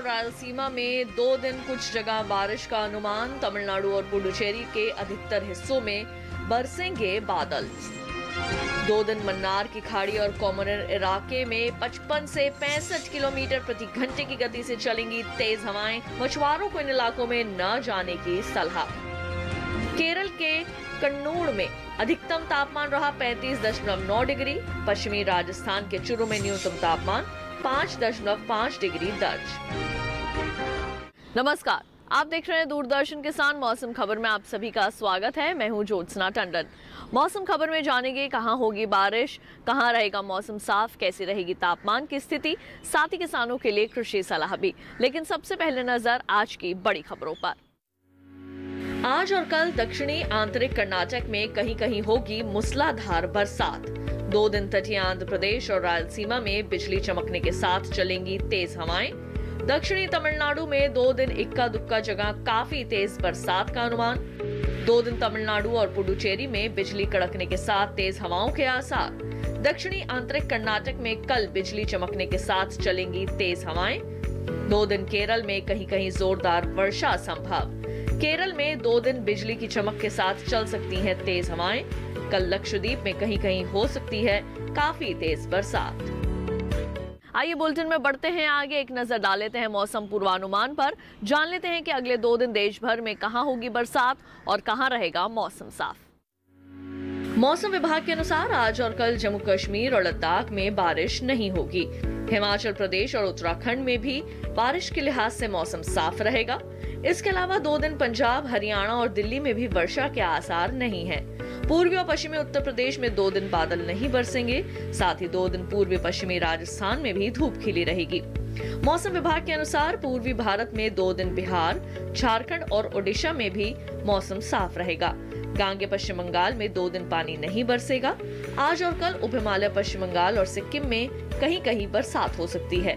और रायलसीमा में दो दिन कुछ जगह बारिश का अनुमान, तमिलनाडु और पुडुचेरी के अधिकतर हिस्सों में बरसेंगे बादल। दो दिन मन्नार की खाड़ी और कॉमनर इलाके में 55 से 65 किलोमीटर प्रति घंटे की गति से चलेंगी तेज हवाएँ। मछुआरों को इन इलाकों में न जाने की सलाह। केरल के कन्नूर में अधिकतम तापमान रहा 35.9 डिग्री। पश्चिमी राजस्थान के चुरू में न्यूनतम तापमान 5.5 डिग्री दर्ज। नमस्कार, आप देख रहे हैं दूरदर्शन किसान मौसम खबर में आप सभी का स्वागत है। मैं हूँ ज्योत्सना टंडन। मौसम खबर में जानेंगे कहाँ होगी बारिश, कहाँ रहेगा मौसम साफ़, कैसी रहेगी तापमान की स्थिति, साथ ही किसानों के लिए कृषि सलाह भी। लेकिन सबसे पहले नज़र आज की बड़ी खबरों पर। आज और कल दक्षिणी आंतरिक कर्नाटक में कहीं कहीं होगी मूसलाधार बरसात। दो दिन तटीय आंध्र प्रदेश और रायलसीमा में बिजली चमकने के साथ चलेंगी तेज हवाएँ। दक्षिणी तमिलनाडु में दो दिन इक्का दुक्का जगह काफ़ी तेज बरसात का अनुमान। दो दिन तमिलनाडु और पुडुचेरी में बिजली कड़कने के साथ तेज हवाओं के आसार। दक्षिणी आंतरिक कर्नाटक में कल बिजली चमकने के साथ चलेंगी तेज हवाएँ। दो दिन केरल में कहीं कहीं जोरदार वर्षा संभव। केरल में दो दिन बिजली की चमक के साथ चल सकती हैं तेज हवाएँ। कल लक्षद्वीप में कहीं कहीं हो सकती है काफ़ी तेज बरसात। आइए बुलेटिन में बढ़ते हैं, आगे एक नज़र डाल लेते हैं मौसम पूर्वानुमान पर। जान लेते हैं कि अगले दो दिन देश भर में कहाँ होगी बरसात और कहाँ रहेगा मौसम साफ़। मौसम विभाग के अनुसार आज और कल जम्मू कश्मीर और लद्दाख में बारिश नहीं होगी। हिमाचल प्रदेश और उत्तराखंड में भी बारिश के लिहाज से मौसम साफ़ रहेगा। इसके अलावा दो दिन पंजाब, हरियाणा और दिल्ली में भी वर्षा के आसार नहीं है। पूर्वी और पश्चिमी उत्तर प्रदेश में दो दिन बादल नहीं बरसेंगे। साथ ही दो दिन पूर्वी पश्चिमी राजस्थान में भी धूप खिली रहेगी। मौसम विभाग के अनुसार पूर्वी भारत में दो दिन बिहार, झारखंड और ओडिशा में भी मौसम साफ़ रहेगा। गांगे पश्चिम बंगाल में दो दिन पानी नहीं बरसेगा। आज और कल उप हिमालय पश्चिम बंगाल और सिक्किम में कहीं कहीं बरसात हो सकती है।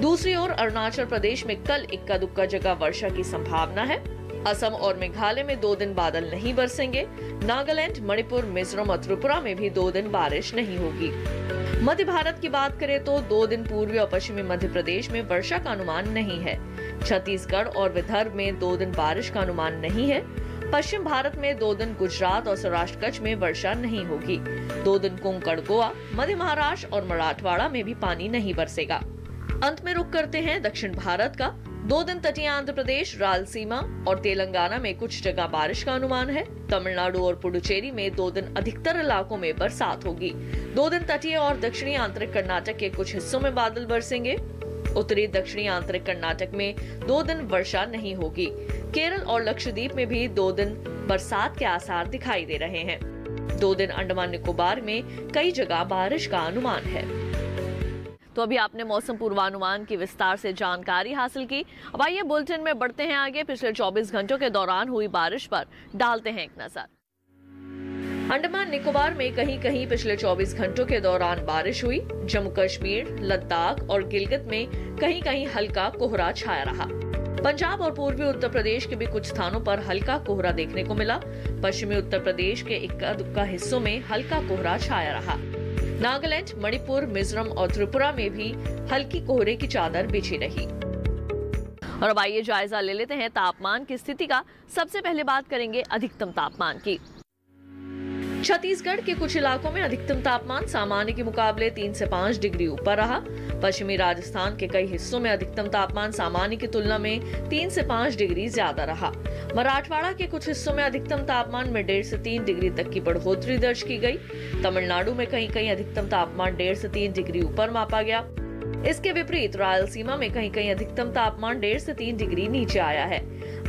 दूसरी ओर, अरुणाचल प्रदेश में कल इक्का दुक्का जगह वर्षा की संभावना है। असम और मेघालय में दो दिन बादल नहीं बरसेंगे। नागालैंड, मणिपुर, मिजोरम और त्रिपुरा में भी दो दिन बारिश नहीं होगी। मध्य भारत की बात करें तो दो दिन पूर्वी और पश्चिमी मध्य प्रदेश में वर्षा का अनुमान नहीं है। छत्तीसगढ़ और विदर्भ में दो दिन बारिश का अनुमान नहीं है। पश्चिम भारत में दो दिन गुजरात और सौराष्ट्र कच्छ में वर्षा नहीं होगी। दो दिन कोंकण गोवा, मध्य महाराष्ट्र और मराठवाड़ा में भी पानी नहीं बरसेगा। अंत में रुक करते हैं दक्षिण भारत का। दो दिन तटीय आंध्र प्रदेश, रालसीमा और तेलंगाना में कुछ जगह बारिश का अनुमान है। तमिलनाडु और पुडुचेरी में दो दिन अधिकतर इलाकों में बरसात होगी। दो दिन तटीय और दक्षिणी आंतरिक कर्नाटक के कुछ हिस्सों में बादल बरसेंगे। उत्तरी दक्षिणी आंतरिक कर्नाटक में दो दिन वर्षा नहीं होगी। केरल और लक्षद्वीप में भी दो दिन बरसात के आसार दिखाई दे रहे हैं। दो दिन अंडमान निकोबार में कई जगह बारिश का अनुमान है। तो अभी आपने मौसम पूर्वानुमान की विस्तार से जानकारी हासिल की। अब आइए बुलेटिन में बढ़ते हैं आगे। पिछले 24 घंटों के दौरान हुई बारिश पर डालते हैं एक नज़र। अंडमान निकोबार में कहीं कहीं पिछले 24 घंटों के दौरान बारिश हुई। जम्मू कश्मीर, लद्दाख और गिलगित में कहीं कहीं हल्का कोहरा छाया रहा। पंजाब और पूर्वी उत्तर प्रदेश के भी कुछ स्थानों पर हल्का कोहरा देखने को मिला। पश्चिमी उत्तर प्रदेश के इक्का दुक्का हिस्सों में हल्का कोहरा छाया रहा। नागालैंड, मणिपुर, मिजोरम और त्रिपुरा में भी हल्की कोहरे की चादर बिछी रही। और अब आइए जायजा ले लेते हैं तापमान की स्थिति का। सबसे पहले बात करेंगे अधिकतम तापमान की। छत्तीसगढ़ के कुछ इलाकों में अधिकतम तापमान सामान्य के मुकाबले तीन से पाँच डिग्री ऊपर रहा। पश्चिमी राजस्थान के कई हिस्सों में अधिकतम तापमान सामान्य की तुलना में तीन से पाँच डिग्री ज़्यादा रहा। मराठवाड़ा के कुछ हिस्सों में अधिकतम तापमान में डेढ़ से तीन डिग्री तक की बढ़ोतरी दर्ज की गई। तमिलनाडु में कहीं कहीं अधिकतम तापमान डेढ़ से तीन डिग्री ऊपर मापा गया। इसके विपरीत रायलसीमा में कहीं कहीं अधिकतम तापमान डेढ़ से तीन डिग्री नीचे आया है।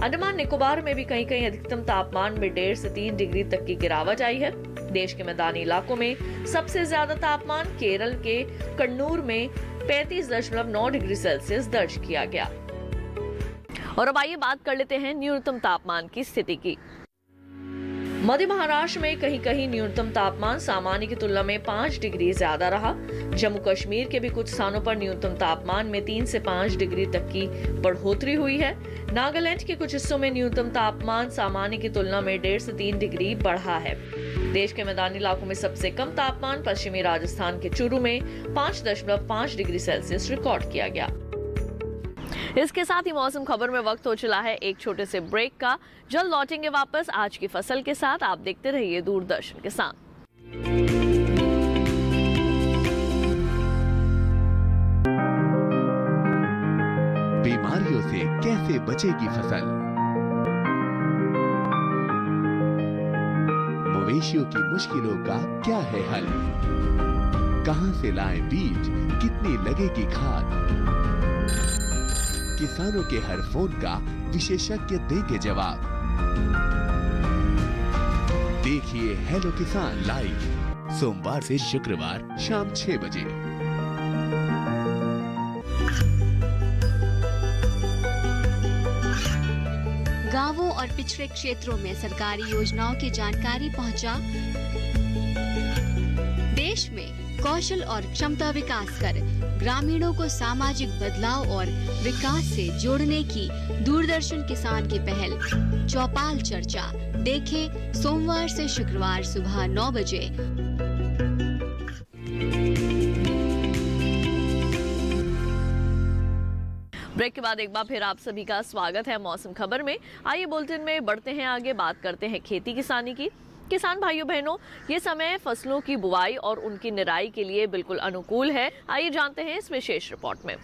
अंडमान निकोबार में भी कहीं कहीं अधिकतम तापमान में डेढ़ से तीन डिग्री तक की गिरावट आई है। देश के मैदानी इलाकों में सबसे ज़्यादा तापमान केरल के कन्नूर में पैंतीस दशमलव नौ डिग्री सेल्सियस दर्ज किया गया। और अब आइए बात कर लेते हैं न्यूनतम तापमान की स्थिति की। मध्य महाराष्ट्र में कहीं कहीं न्यूनतम तापमान सामान्य की तुलना में पाँच डिग्री ज़्यादा रहा। जम्मू कश्मीर के भी कुछ स्थानों पर न्यूनतम तापमान में तीन से पाँच डिग्री तक की बढ़ोतरी हुई है। नागालैंड के कुछ हिस्सों में न्यूनतम तापमान सामान्य की तुलना में डेढ़ से तीन डिग्री बढ़ा है। देश के मैदानी इलाकों में सबसे कम तापमान पश्चिमी राजस्थान के चूरू में पाँच दशमलव पाँच डिग्री सेल्सियस रिकॉर्ड किया गया। इसके साथ ही मौसम खबर में वक्त हो चला है एक छोटे से ब्रेक का। जल्द लौटेंगे वापस आज की फ़सल के साथ। आप देखते रहिए दूरदर्शन के साथ। बीमारियों से कैसे बचेगी फ़सल? मवेशियों की मुश्किलों का क्या है हल? कहाँ से लाएँ बीज? कितनी लगेगी खाद? किसानों के हर फ़ोन का विशेषज्ञ देंगे जवाब। देखिए हेलो किसान लाइव सोमवार से शुक्रवार शाम छह बजे। गाँवों और पिछड़े क्षेत्रों में सरकारी योजनाओं की जानकारी पहुँचा कौशल और क्षमता विकास कर ग्रामीणों को सामाजिक बदलाव और विकास से जोड़ने की दूरदर्शन किसान की पहल। चौपाल चर्चा। देखें सोमवार से शुक्रवार सुबह नौ बजे। ब्रेक के बाद एक बार फिर आप सभी का स्वागत है मौसम खबर में। आइए बुलेटिन में बढ़ते हैं आगे, बात करते हैं खेती किसानी की। किसान भाइयों बहनों ये समय फ़सलों की बुआई और उनकी निराई के लिए बिल्कुल अनुकूल है। आइए जानते हैं इस विशेष रिपोर्ट में।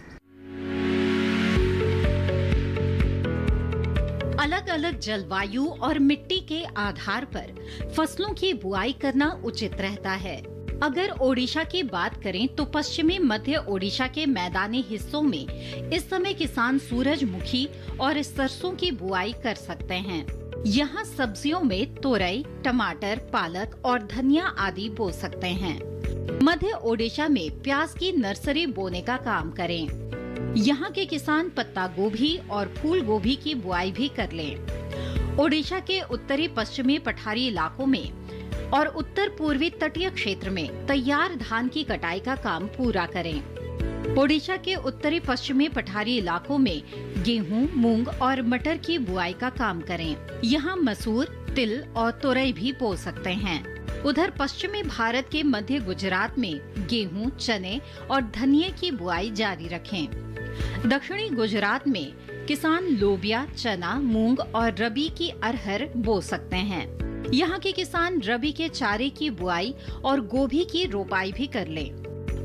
अलग अलग जलवायु और मिट्टी के आधार पर फ़सलों की बुआई करना उचित रहता है। अगर ओडिशा की बात करें तो पश्चिमी मध्य ओडिशा के मैदानी हिस्सों में इस समय किसान सूरजमुखी और सरसों की बुआई कर सकते हैं। यहाँ सब्जियों में तोरई, टमाटर, पालक और धनिया आदि बो सकते हैं मध्य ओडिशा में प्याज की नर्सरी बोने का काम करें यहाँ के किसान पत्ता गोभी और फूल गोभी की बुआई भी कर लें। ओडिशा के उत्तरी पश्चिमी पठारी इलाकों में और उत्तर पूर्वी तटीय क्षेत्र में तैयार धान की कटाई का काम पूरा करें। ओडिशा के उत्तरी पश्चिमी पठारी इलाकों में गेहूँ, मूंग और मटर की बुआई का काम करें। यहाँ मसूर तिल और तुरई भी बो सकते हैं उधर पश्चिमी भारत के मध्य गुजरात में गेहूँ, चने और धनिये की बुआई जारी रखें। दक्षिणी गुजरात में किसान लोबिया चना मूंग और रबी की अरहर बो सकते हैं यहाँ के किसान रबी के चारे की बुआई और गोभी की रोपाई भी कर लें।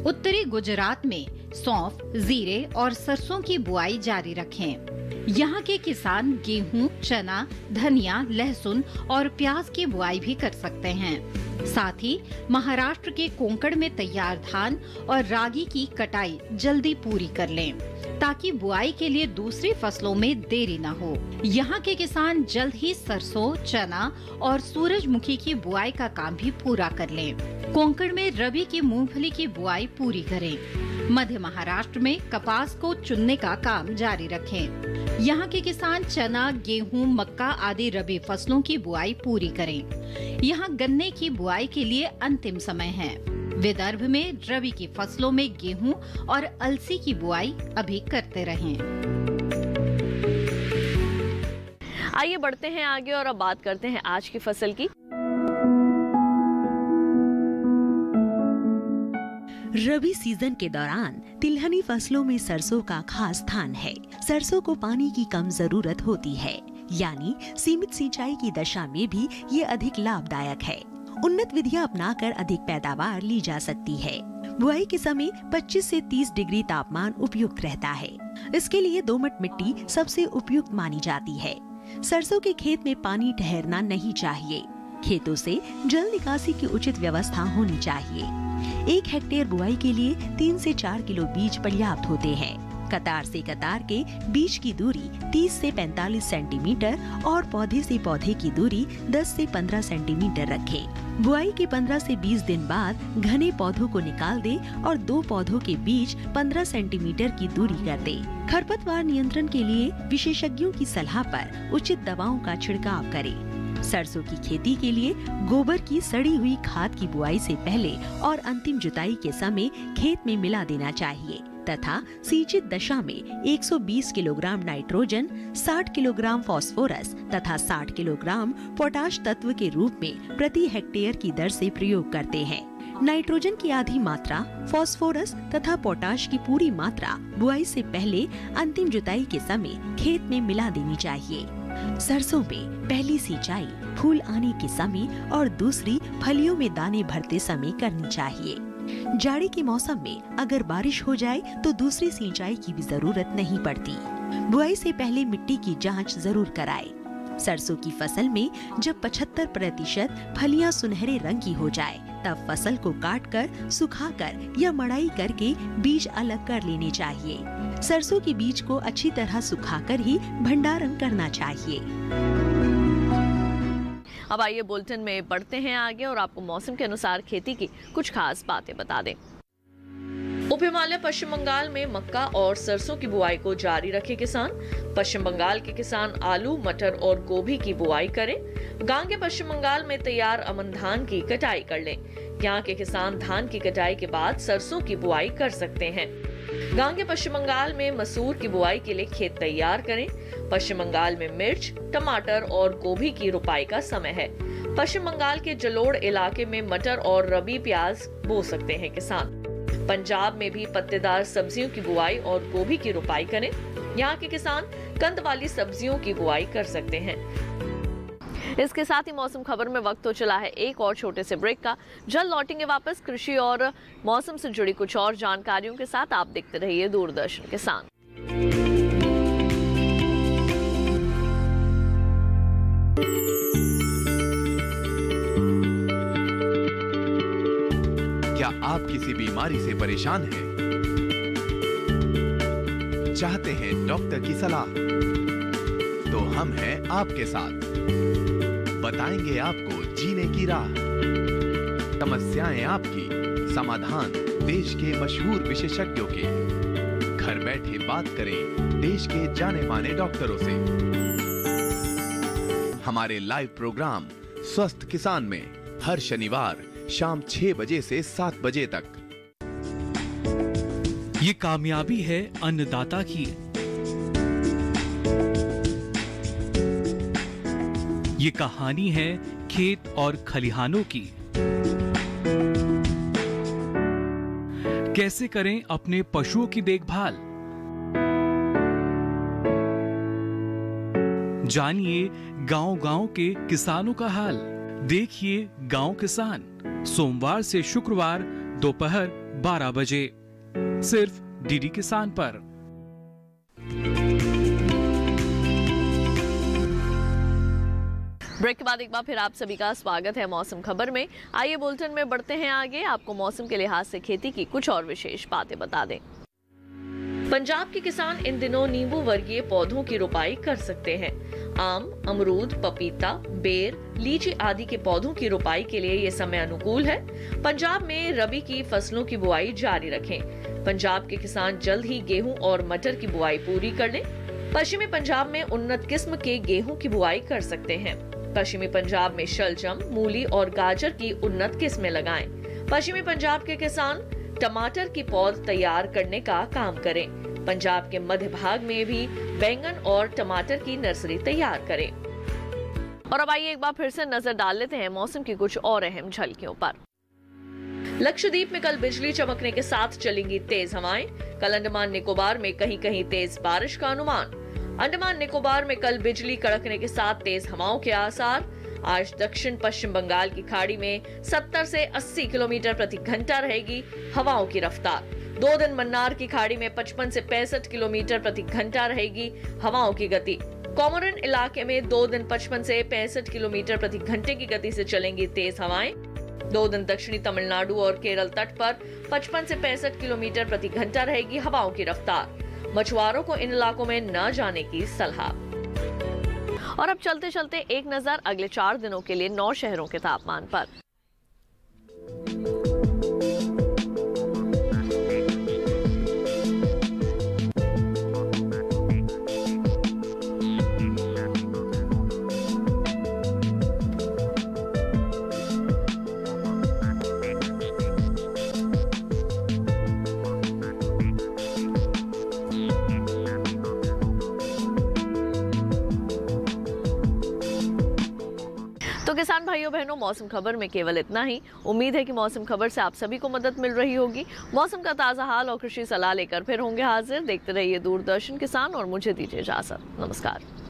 उत्तरी गुजरात में सौंफ जीरे और सरसों की बुआई जारी रखें। यहाँ के किसान गेहूँ, चना धनिया लहसुन और प्याज की बुआई भी कर सकते हैं साथ ही महाराष्ट्र के कोंकण में तैयार धान और रागी की कटाई जल्दी पूरी कर लें ताकि बुआई के लिए दूसरी फ़सलों में देरी न हो यहाँ के किसान जल्द ही सरसों चना और सूरजमुखी की बुआई का काम भी पूरा कर लें। कोंकण में रबी की मूंगफली की बुआई पूरी करें। मध्य महाराष्ट्र में कपास को चुनने का काम जारी रखें। यहाँ के किसान चना गेहूँ, मक्का आदि रबी फ़सलों की बुआई पूरी करें। यहाँ गन्ने की बुआई के लिए अंतिम समय है। विदर्भ में रबी की फ़सलों में गेहूँ और अलसी की बुआई अभी करते रहें। आइए बढ़ते हैं आगे और अब बात करते हैं आज की फ़सल की। रबी सीज़न के दौरान तिलहनी फ़सलों में सरसों का खास स्थान है। सरसों को पानी की कम ज़रूरत होती है, यानी सीमित सिंचाई की दशा में भी ये अधिक लाभदायक है। उन्नत विधियाँ अपनाकर अधिक पैदावार ली जा सकती है। बुआई के समय 25 से 30 डिग्री तापमान उपयुक्त रहता है। इसके लिए दोमट मिट्टी सबसे उपयुक्त मानी जाती है। सरसों के खेत में पानी ठहरना नहीं चाहिए। खेतों से जल निकासी की उचित व्यवस्था होनी चाहिए। एक हेक्टेयर बुआई के लिए तीन से चार किलो बीज पर्याप्त होते हैं कतार से कतार के बीज की दूरी 30 से 45 सेंटीमीटर और पौधे से पौधे की दूरी 10 से 15 सेंटीमीटर रखें। बुआई के 15 से 20 दिन बाद घने पौधों को निकाल दें और दो पौधों के बीच 15 सेंटीमीटर की दूरी कर दें। खरपतवार नियंत्रण के लिए विशेषज्ञों की सलाह पर उचित दवाओं का छिड़काव करें सरसों की खेती के लिए गोबर की सड़ी हुई खाद की बुआई से पहले और अंतिम जुताई के समय खेत में मिला देना चाहिए, तथा सिंचित दशा में 120 किलोग्राम नाइट्रोजन 60 किलोग्राम फास्फोरस तथा 60 किलोग्राम पोटाश तत्व के रूप में प्रति हेक्टेयर की दर से प्रयोग करते हैं। नाइट्रोजन की आधी मात्रा, फास्फोरस तथा पोटाश की पूरी मात्रा बुआई से पहले अंतिम जुताई के समय खेत में मिला देनी चाहिए। सरसों में पहली सिंचाई फूल आने के समय और दूसरी फलियों में दाने भरते समय करनी चाहिए जाड़े के मौसम में अगर बारिश हो जाए तो दूसरी सिंचाई की भी ज़रूरत नहीं पड़ती बुआई से पहले मिट्टी की जाँच ज़रूर कराएँ। सरसों की फ़सल में जब 75 प्रतिशत फलियाँ सुनहरे रंग की हो जाए, तब फ़सल को काट कर सुखा कर या मड़ाई करके बीज अलग कर लेने चाहिए। सरसों के बीज को अच्छी तरह सुखाकर ही भंडारण करना चाहिए। अब आइए बुलेटिन में बढ़ते हैं आगे और आपको मौसम के अनुसार खेती की कुछ खास बातें बता दें। उप हिमालय, पश्चिम बंगाल में मक्का और सरसों की बुआई को जारी रखे किसान। पश्चिम बंगाल के किसान आलू, मटर और गोभी की बुआई करें। गांगे पश्चिम बंगाल में तैयार अमन धान की कटाई कर लें। यहाँ के किसान धान की कटाई के बाद सरसों की बुआई कर सकते हैं। गांगे पश्चिम बंगाल में मसूर की बुआई के लिए खेत तैयार करें। पश्चिम बंगाल में मिर्च, टमाटर और गोभी की रुपाई का समय है। पश्चिम बंगाल के जलोड़ इलाके में मटर और रबी प्याज बो सकते हैं किसान। पंजाब में भी पत्तेदार सब्जियों की बुआई और गोभी की रोपाई करें। यहाँ के किसान कंद वाली सब्जियों की बुआई कर सकते हैं। इसके साथ ही मौसम खबर में वक्त तो चला है एक और छोटे से ब्रेक का। जल्द लौटेंगे वापस, कृषि और मौसम से जुड़ी कुछ और जानकारियों के साथ आप देखते रहिए दूरदर्शन किसान। बीमारी से परेशान हैं? चाहते हैं डॉक्टर की सलाह। तो हम हैं आपके साथ। बताएँगे आपको जीने की राह। समस्याएँ आपकी, समाधान देश के मशहूर विशेषज्ञों के। घर बैठे बात करें देश के जाने माने डॉक्टरों से। हमारे लाइव प्रोग्राम, स्वस्थ किसान में, हर शनिवार शाम 6 बजे से 7 बजे तक। ये कामयाबी है अन्नदाता की। ये कहानी है खेत और खलिहानों की। कैसे करें अपने पशुओं की देखभाल? जानिए गांव-गांव के किसानों का हाल। देखिए गाँव किसान। सोमवार से शुक्रवार, दोपहर 12 बजे। सिर्फ़ डीडी किसान पर। ब्रेक के बाद एक बार फिर आप सभी का स्वागत है मौसम खबर में। आइए बुलेटिन में बढ़ते हैं आगे। आपको मौसम के लिहाज से खेती की कुछ और विशेष बातें बता दें। पंजाब के किसान इन दिनों नींबू वर्गीय पौधों की रोपाई कर सकते हैं। आम, अमरूद, पपीता, बेर, लीची आदि के पौधों की रोपाई के लिए ये समय अनुकूल है। पंजाब में रबी की फ़सलों की बुआई जारी रखें। पंजाब के किसान जल्द ही गेहूँ और मटर की बुआई पूरी कर लें। पश्चिमी पंजाब में उन्नत किस्म के गेहूँ की बुआई कर सकते हैं। पश्चिमी पंजाब में शलजम, मूली और गाजर की उन्नत किस्में लगाएँ। पश्चिमी पंजाब के किसान टमाटर की पौध तैयार करने का काम करें। पंजाब के मध्य भाग में भी बैंगन और टमाटर की नर्सरी तैयार करें। और अब आइए एक बार फिर से नज़र डाल लेते हैं मौसम की कुछ और अहम झलकियों पर। लक्षद्वीप में कल बिजली चमकने के साथ चलेंगी तेज हवाएँ। कल अंडमान निकोबार में कहीं कहीं तेज बारिश का अनुमान। अंडमान निकोबार में कल बिजली कड़कने के साथ तेज हवाओं के आसार। आज दक्षिण पश्चिम बंगाल की खाड़ी में 70 से 80 किलोमीटर प्रति घंटा रहेगी हवाओं की रफ्तार। दो दिन मन्नार की खाड़ी में 55 से पैंसठ किलोमीटर प्रति घंटा रहेगी हवाओं की गति। कोमोरन इलाके में दो दिन 55 से पैंसठ किलोमीटर प्रति घंटे की गति से चलेंगी तेज हवाएँ। दो दिन दक्षिणी तमिलनाडु और केरल तट पर 55 से पैंसठ किलोमीटर प्रति घंटा रहेगी हवाओं की रफ्तार। मछुआरों को इन इलाकों में न जाने की सलाह। और अब चलते चलते एक नज़र अगले चार दिनों के लिए नौ शहरों के तापमान पर। तो किसान भाइयों, बहनों, मौसम खबर में केवल इतना ही। उम्मीद है कि मौसम खबर से आप सभी को मदद मिल रही होगी। मौसम का ताज़ा हाल और कृषि सलाह लेकर फिर होंगे हाजिर। देखते रहिए दूरदर्शन किसान और मुझे दीजिए इजाज़त। नमस्कार।